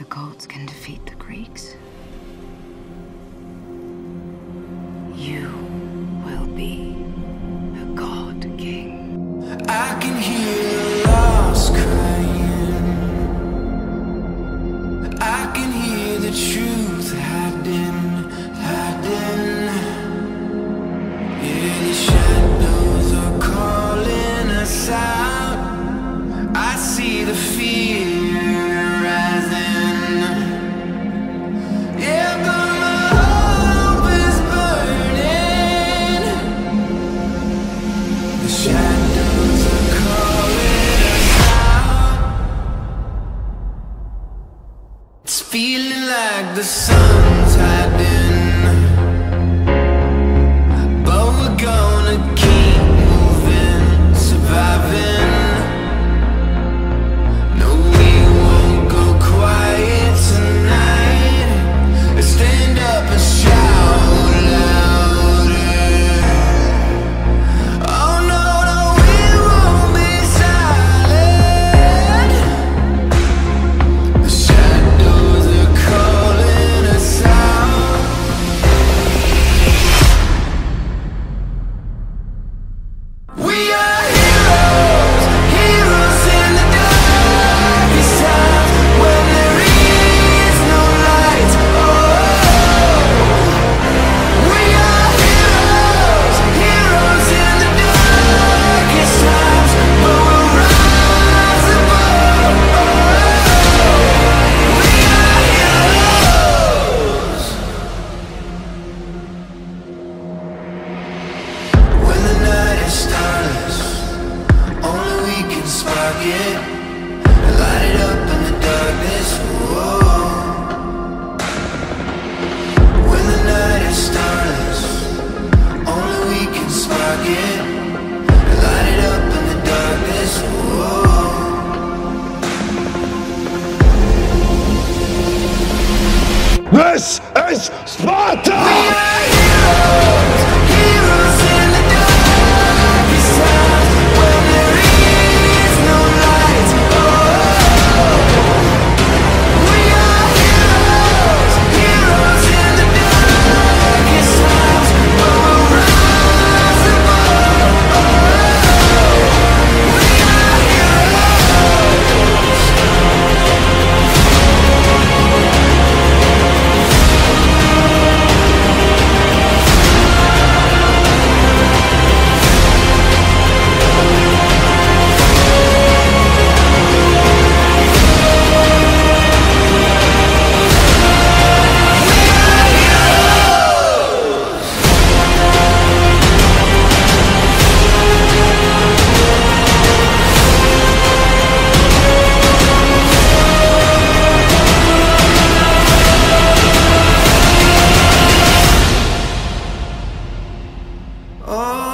the gods can defeat the Greeks. Feeling like the sun. This is Sparta! Oh.